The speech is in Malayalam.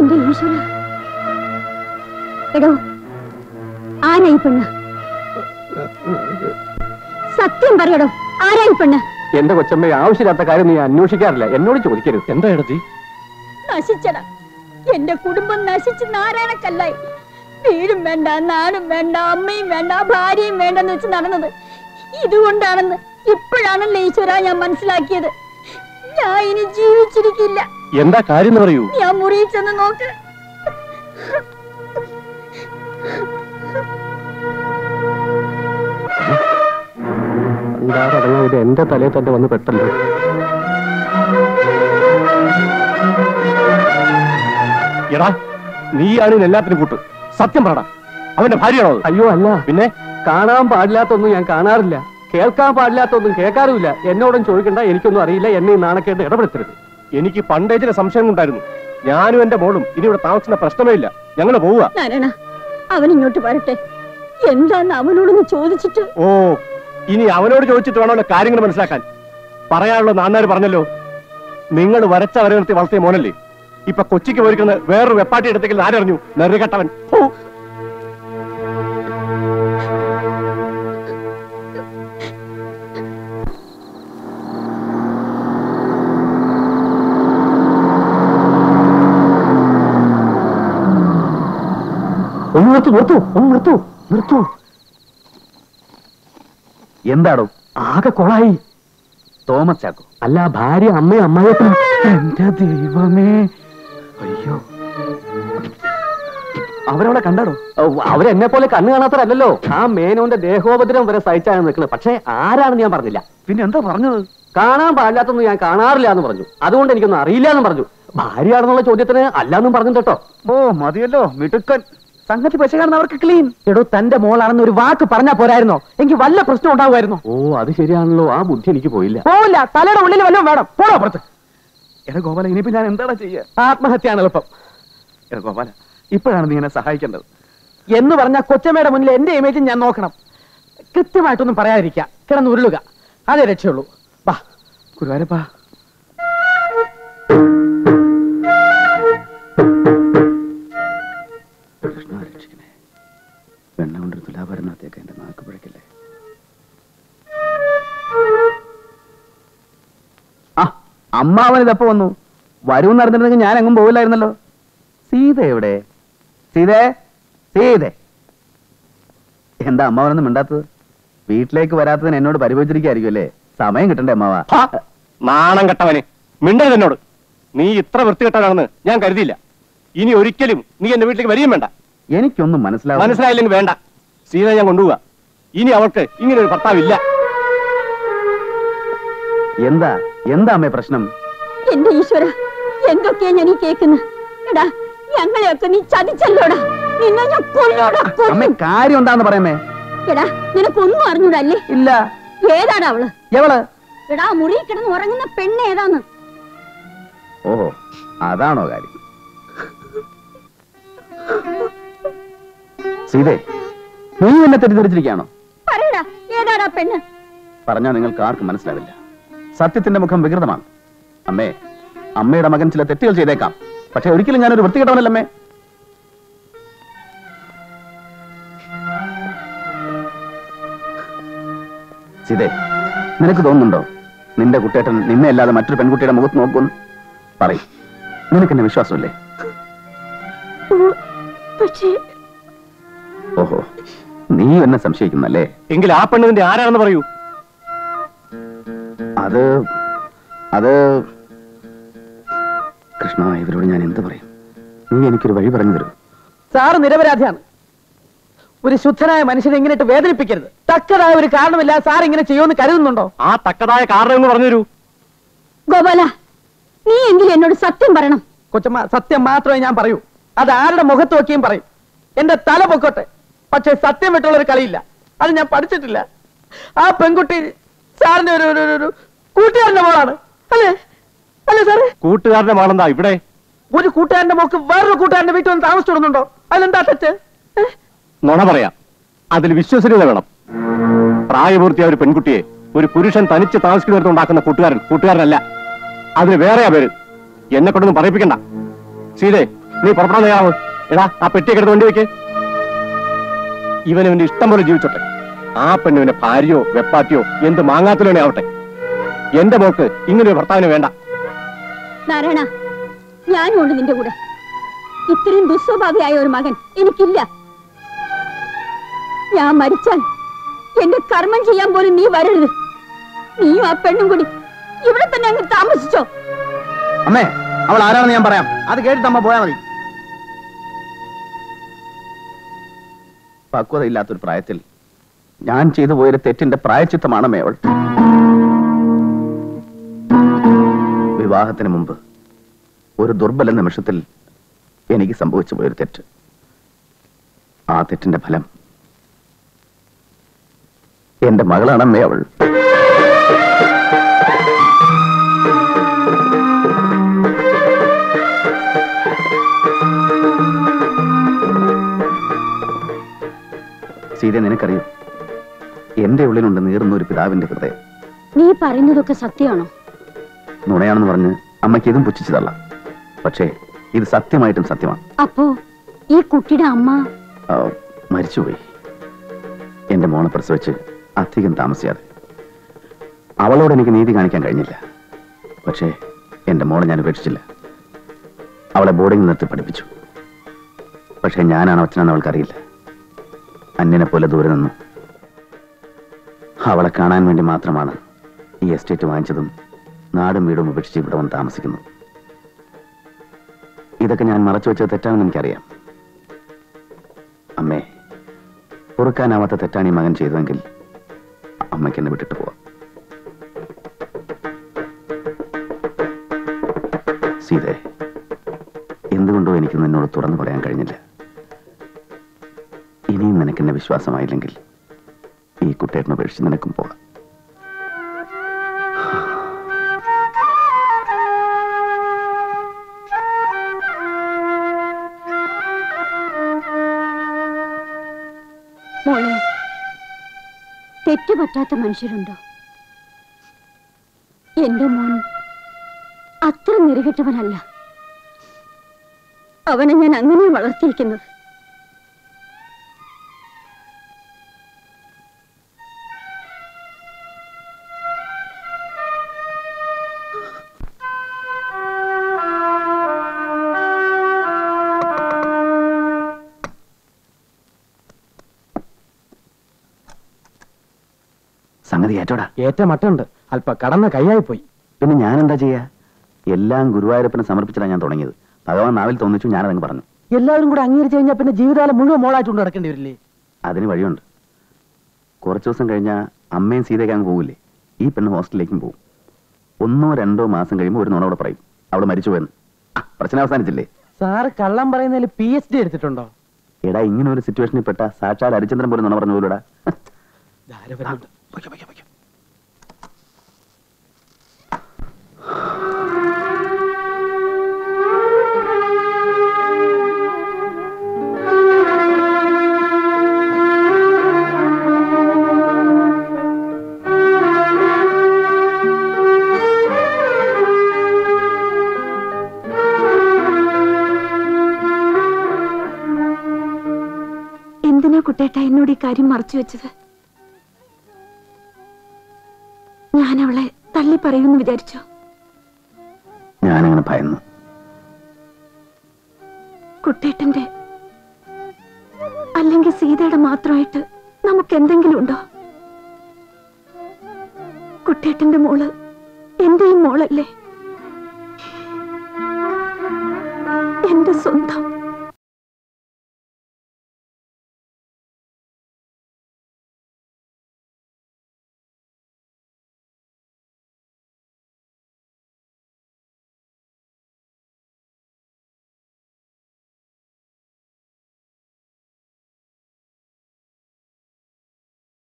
എന്റെ ഈശ്വര? എടോ ആരായി പെണ്ണ്? സത്യം പറയടോ ആരായി പെണ്ണ്? എന്റെ കൊച്ചമ്മ ആവശ്യമില്ലാത്ത കാര്യം നീ അന്വേഷിക്കാറില്ല. എന്നോട് ചോദിക്കരുത്. എന്താ എടത്തി നശിച്ചടാ. എന്റെ കുടുംബം നശിച്ച് നാരായണക്കല്ലായി വീടും വേണ്ട നാടും വേണ്ട അമ്മയും വേണ്ട ഭാര്യയും വേണ്ടെന്ന് വെച്ച് നടന്നത്. ഇതുകൊണ്ടാണെന്ന് ഇപ്പോഴാണല്ലോ ഈശ്വര ഞാൻ മനസ്സിലാക്കിയത്. ഞാൻ ഇനി ജീവിച്ചിരിക്കില്ല. എന്താ കാര്യം എന്ന് പറയൂ? ഞാൻ മുറിയിൽ ചെന്ന് നോക്ക്. എന്താറടങ്ങാ ഇത് എന്റെ തലയിൽ തന്നെ വന്ന് പെട്ടല്ലോ. എടാ നീയാണ് എല്ലാത്തിനും കൂട്ട്. സത്യം പറടാ. അവന്റെ ഭാര്യയാണോ അയ്യോ അല്ല. പിന്നെ? കാണാൻ പാടില്ലാത്തൊന്നും ഞാൻ കാണാറില്ല. കേൾക്കാൻ പാടില്ലാത്തൊന്നും കേൾക്കാറുമില്ല. എന്നോടും ചോദിക്കണ്ട എനിക്കൊന്നും അറിയില്ല. എന്നെ ഈ നാണക്കേട്ട് ഇടപെടുത്തരുത് എനിക്ക് പണ്ടേ ചില സംശയം ഉണ്ടായിരുന്നു ഞാനും എന്റെ മോളും ഇനി ഇവിടെ താമസിക്കുന്ന പ്രശ്നമേ ഇല്ല. ഞങ്ങൾ പോവുക. നാരായണ അവൻ ഇങ്ങോട്ട് വരട്ടെ. എന്താന്ന് അവനോടൊന്ന് ചോദിച്ചിട്ട്? ഓ ഇനി അവനോട് ചോദിച്ചിട്ട് വേണമല്ലോ കാര്യങ്ങൾ മനസ്സിലാക്കാൻ. പറയാനുള്ള നാന്നാര് പറഞ്ഞല്ലോ? നിങ്ങൾ വരച്ച വരെ നിർത്തി വളർത്തിയ മോനല്ലേ? ഇപ്പൊ കൊച്ചിക്ക് പോയിരിക്കുന്ന വേറൊരു വെപ്പാട്ടി എടുത്തെങ്കിൽ ആരറിഞ്ഞു നെറുകെട്ടവൻ. ഓ ഒന്ന് നിർത്തു നിർത്തു ഒന്ന് നിർത്തു നിർത്തു. എന്താടോ? ആകെ കൊളായി. തോമസ് ചാക്കോ. അല്ല ഭാര്യ അമ്മയും അമ്മായപ്പനും എന്റെ ദൈവമേ. അയ്യോ. അവരവിടെ കണ്ടാടോ? അവരെന്നെ പോലെ കണ്ണു കാണാത്തവരല്ലോ ആ മേനോന്റെ ദേഹോപദ്രം വരെ സഹിച്ചാണ് നിൽക്കുന്നത്. പക്ഷേ ആരാണെന്ന് ഞാൻ പറഞ്ഞില്ല. പിന്നെ എന്താ പറഞ്ഞത്? കാണാൻ പാടില്ലാത്തൊന്നും ഞാൻ കാണാറില്ല എന്ന് പറഞ്ഞു. അതുകൊണ്ട് എനിക്കൊന്നും അറിയില്ല എന്ന് പറഞ്ഞു. ഭാര്യയാണെന്നുള്ള ചോദ്യത്തിന് അല്ലാന്നും പറഞ്ഞു കേട്ടോ. ഓ മതിയല്ലോ മിടുക്കൻ. സംഗതി പശകാണെന്ന് അവർക്ക് ക്ലീൻ എടോ തന്റെ മോളാണെന്ന് ഒരു വാക്ക് പറഞ്ഞാ പോരായിരുന്നോ? എനിക്ക് വല്ല പ്രശ്നം ഉണ്ടാവുമായിരുന്നു? ഓ അത് ശരിയാണല്ലോ. ആ ബുദ്ധി എനിക്ക് പോയില്ല. പോവില്ല. തലയുടെ ഉള്ളിൽ വല്ലതും വേണം. പോണോ പുറത്ത്. എടാ ഗോപാല ഇനിയിപ്പോ ഞാൻ എന്താടാ ചെയ്യുക ആത്മഹത്യയാണ് എളുപ്പം. എടാ ഗോപാല ഇപ്പോഴാണ് നീ എന്നെ സഹായിക്കേണ്ടത്. എന്ന് പറഞ്ഞ കൊച്ചമ്മയുടെ മുന്നിൽ എന്റെ ഇമേജും ഞാൻ നോക്കണം. കൃത്യമായിട്ടൊന്നും പറയാതിരിക്കുക. കിടന്ന് ഉരുളുക അതേ രക്ഷയുള്ളൂ. വാ. ഗുരുവാരപ്പാ അമ്മാവൻ ഇതപ്പോ വന്നു. വരുമെന്ന് അറിഞ്ഞിരുന്നെങ്കിൽ ഞാൻ എങ്ങും പോവില്ലായിരുന്നല്ലോ. സീത എവിടെ? സീതേ സീതേ. എന്താ അമ്മാവനൊന്നും മിണ്ടാത്തത്? വീട്ടിലേക്ക് വരാത്തതിന് എന്നോട് പരിഭവിച്ചിരിക്കായിരിക്കും അല്ലേ? സമയം കിട്ടണ്ടേ അമ്മാവ? നാണം കെട്ടവന്. മിണ്ടരുത് എന്നോട്. നീ ഇത്ര വൃത്തികെട്ടവനാണെന്ന് ഞാൻ കരുതിയില്ല. ഇനി ഒരിക്കലും നീ എന്റെ വീട്ടിലേക്ക് വരികയും വേണ്ട. എനിക്കൊന്നും മനസ്സിലാവും മനസ്സിലായില്ലെങ്കിൽ വേണ്ട. സീത ഞാൻ കൊണ്ടുപോവാ ഇനി അവൾക്ക് ഇങ്ങനെ ഒരു ഭർത്താവില്ല. എന്താ? എന്താ അമ്മേ പ്രശ്നം? എന്റെ ഈശ്വര എന്തൊക്കെയാ ഞാൻ ഈ കേക്കുന്നത് എടാ ഞങ്ങളെയൊക്കെ നീ ചതിച്ചല്ലോടാ? നിന്നെ ഞാൻ കൊല്ലോടാ അമ്മേ കാര്യം എന്താന്ന് പറയമ്മേ? എടാ നിനക്കൊന്നും അറിഞ്ഞൂടല്ലേ? ഇല്ല. ഏതാടാ അവൾ? എവൾ? എടാ മുറി കിടന്ന് ഉറങ്ങുന്ന പെണ്ണ് ഏതാന്ന്? ഓഹോ അതാണോ കാര്യം? സീതേ നീ എന്നെ തെറ്റിദ്ധരിച്ചിരിക്കുകയാണോ? പറയടാ ഏതാടാ പെണ്ണ്? പറഞ്ഞാ നിങ്ങൾക്ക് ആർക്കും മനസ്സിലാവില്ല. സത്യത്തിന്റെ മുഖം വികൃതമാണ്. അമ്മേ അമ്മയുടെ മകൻ ചില തെറ്റുകൾ ചെയ്തേക്കാം. പക്ഷെ ഒരിക്കലും ഞാനൊരു വൃത്തികെട്ടവനല്ലമ്മേ. സീതേ നിനക്ക് തോന്നുന്നുണ്ടോ? നിന്റെ കുട്ടേട്ടൻ നിന്നെ അല്ലാതെ മറ്റൊരു പെൺകുട്ടിയുടെ മുഖത്ത് നോക്കും പറയും. നിനക്ക് എന്നെ വിശ്വാസമില്ലേ? പക്ഷേ ഓഹോ നീ എന്നെ സംശയിക്കുന്നല്ലേ? എങ്കിൽ ആ പെണ്ണിന്റെ ആരാണെന്ന് പറയൂ. അത് അത് കൃഷ്ണ ഇവരോട് ഞാൻ എന്ത് പറയും? നീ എനിക്കൊരു വഴി പറഞ്ഞു തരൂ. സാറ് നിരപരാധിയാണ്. ഒരു ശുദ്ധനായ മനുഷ്യനെ ഇങ്ങനെ ഇട്ട് വേദനിപ്പിക്കരുത്. തക്കതായ ഒരു കാരണമില്ല സാർ ഇങ്ങനെ ചെയ്യുമെന്ന് കരുതുന്നുണ്ടോ? ആ തക്കതായ കാരണം എന്ന് പറഞ്ഞു തരൂ ഗോപാല നീ എങ്കിലും എന്നോട് സത്യം പറയണം. കൊച്ചമ്മ സത്യം മാത്രമേ ഞാൻ പറയൂ. അത് ആരുടെ മുഖത്ത് നോക്കിയും പറയും. എന്റെ തല പൊക്കോട്ടെ. പക്ഷെ സത്യം വിട്ടുള്ള ഒരു കളിയില്ല. അത് ഞാൻ പഠിച്ചിട്ടില്ല. ആ പെൺകുട്ടി സാറിന്റെ ഒരു- ഒരു കൂട്ടുകാരന്റെ മോളാണ്. അല്ലേ? അല്ലേ സാറേ? കൂട്ടുകാരന്റെ മോളെന്താ ഇവിടെ? ഒരു കൂട്ടുകാരന്റെ മോക്ക് വേറൊരു കൂട്ടുകാരന്റെ വീട്ടിൽ വന്ന് താമസിച്ചിടുന്നുണ്ടോ അതിലെന്താ തെറ്റ്? നുണ പറയാം. അതിൽ വിശ്വസനീയത വേണം. പ്രായപൂർത്തിയായ ഒരു പെൺകുട്ടിയെ ഒരു പുരുഷൻ തനിച്ച് താമസിക്കുന്നിടത്തുണ്ടാക്കുന്ന കൂട്ടുകാരൻ കൂട്ടുകാരനല്ല. അതിന് വേറെയാ പേര്. എന്നെ കൊണ്ടൊന്നും പറയിപ്പിക്കണ്ട. സീതേ നീ പുറപ്പെടാൻ തയ്യാറാവ് എടാ ആ പെട്ടിയൊക്കെ എടുത്ത് വണ്ടി വെക്ക്. ഇവനവന്റെ ഇഷ്ടം പോലെ ജീവിച്ചോട്ടെ. ആ പെണ്ണുവിന്റെ ഭാര്യയോ വെപ്പാട്ടിയോ എന്ത് മാങ്ങാത്തിലോനെ ആവട്ടെ എന്റെ മോക്ക് ഇങ്ങനൊരു ഭർത്താവിന് വേണ്ട. നാരായണ ഞാനും ഉണ്ട് നിന്റെ കൂടെ. ഇത്രയും ദുസ്വഭാവിയായ ഒരു മകൻ എനിക്കില്ല. ഞാൻ മരിച്ചാൽ എന്റെ കർമ്മം ചെയ്യാൻ പോലും നീ വരരുത്. നീയും ആ പെണ്ണും കൂടി ഇവിടെ തന്നെ അങ്ങ് താമസിച്ചോ. അമ്മേ അവൾ ആരാണെന്ന് ഞാൻ പറയാം. അത് കേട്ടിട്ട് അമ്മ പോയാ മതി. പക്വത ഇല്ലാത്തൊരു പ്രായത്തിൽ ഞാൻ ചെയ്തു പോയൊരു തെറ്റിന്റെ പ്രായച്ചിത്തമാണ് അമ്മേ വിവാഹത്തിന് മുമ്പ് ഒരു ദുർബല നിമിഷത്തിൽ എനിക്ക് സംഭവിച്ചു പോയൊരു തെറ്റ്. ആ തെറ്റിന്റെ ഫലം എന്റെ മകളാണ് അമ്മേ അവൾ. സീത നിനക്കറിയൂ? എന്റെ ഉള്ളിലുണ്ട് നീറുന്ന ഒരു പിതാവിന്റെ ഹൃദയം. നീ പറയുന്നതൊക്കെ സത്യമാണോ? നുണയാണെന്ന് പറഞ്ഞ് അമ്മയ്ക്ക് ഇതും പുച്ഛിച്ചതല്ല. പക്ഷേ ഇത് സത്യമായിട്ടും സത്യമാണ്. അപ്പോ ഈ കുട്ടിയുടെ അമ്മ? മരിച്ചുപോയി. എന്റെ മോളെ പ്രസവിച്ച് അധികം താമസിയാതെ. അവളോട് എനിക്ക് നീതി കാണിക്കാൻ കഴിഞ്ഞില്ല. പക്ഷേ എന്റെ മോളെ ഞാൻ ഉപേക്ഷിച്ചില്ല. അവളെ ബോർഡിംഗ് നിർത്തി പഠിപ്പിച്ചു. പക്ഷേ ഞാനാണ് അച്ഛനെന്ന് അവൾക്കറിയില്ല. അന്യനെ പോലെ ദൂരെ നിന്നു. അവളെ കാണാൻ വേണ്ടി മാത്രമാണ് ഈ എസ്റ്റേറ്റ് വാങ്ങിച്ചതും നാടും വീടും ഉപേക്ഷിച്ച് ഇവിടെ വന്ന് താമസിക്കുന്നു. ഇതൊക്കെ ഞാൻ മറച്ചു വെച്ചത് തെറ്റാണെന്ന് എനിക്കറിയാം. അമ്മേ പൊറുക്കാനാവാത്ത തെറ്റാണ് ഈ മകൻ ചെയ്തതെങ്കിൽ അമ്മയ്ക്ക് എന്നെ വിട്ടിട്ട് പോവാം. സീതേ എന്തുകൊണ്ടോ എനിക്ക് നിന്നോട് തുറന്നു പറയാൻ കഴിഞ്ഞില്ല. ഇനിയും നിനക്കെന്നെ വിശ്വാസമായില്ലെങ്കിൽ ഈ കുട്ടിയെ ഉപേക്ഷിച്ച് നിനക്കും പോകാം തെറ്റുപറ്റാത്ത മനുഷ്യരുണ്ടോ? എന്റെ മോൻ അത്ര നിറകെട്ടവനല്ല അവനെ ഞാൻ അങ്ങനെ വളർത്തിയിരിക്കുന്നത്. സംഗതി ഏറ്റോടാ. ഏറ്റ മട്ടുണ്ട്. അല്പ കടന്ന കൈയായി പോയി. പിന്നെ ഞാൻ എന്താ ചെയ്യാ? എല്ലാം ഗുരുവായൂരപ്പനെ സമർപ്പിച്ചിട്ടാണ് ഞാൻ തുടങ്ങിയത്. ഭഗവാൻ നാവിൽ തോന്നിച്ചു ഞാൻ അതങ്ങ് പറഞ്ഞു. എല്ലാവരും കൂടെ അംഗീകരിച്ചു കഴിഞ്ഞാൽ പിന്നെ ജീവിതകാലം മുഴുവൻ മോളായിട്ടുണ്ട് നടക്കേണ്ടി വരില്ലേ? അതിന് വഴിയുണ്ട്. കുറച്ച് ദിവസം കഴിഞ്ഞാൽ അമ്മയും സീതയ്ക്ക് അങ്ങ് പോകില്ലേ ഈ പെണ്ണ് ഹോസ്റ്റലിലേക്കും പോകും ഒന്നോ രണ്ടോ മാസം കഴിയുമ്പോൾ ഒരു നോണോടെ പറയും. അവൾ മരിച്ചു പോയെന്ന്. പ്രശ്നം അവസാനിച്ചില്ലേ? സാറ് കള്ളം പറയുന്നതിൽ പി എച്ച് ഡി എടുത്തിട്ടുണ്ടോ? എടാ ഇങ്ങനെ ഒരു സിറ്റുവേഷനിൽ പെട്ട സാക്ഷാൽ ഹരിചന്ദ്രൻ പോലും നുണ പറഞ്ഞു പോലൂടാ. ധാര വരുന്നുണ്ട്. എന്തിനാ കുട്ടേട്ട എന്നോട് ഈ കാര്യം മറച്ചു വെച്ചത് ഞാൻ അവളെ തള്ളി പറയുമെന്ന് വിചാരിച്ചോ? ഞാനങ്ങനെ ഭയന്നു. കുട്ടേട്ടന്റെ അല്ലെങ്കിൽ സീതയുടെ മാത്രമായിട്ട് നമുക്ക് എന്തെങ്കിലും ഉണ്ടോ? കുട്ടേട്ടന്റെ മോൾ എന്റെയും മോളല്ലേ? എന്റെ സ്വന്തം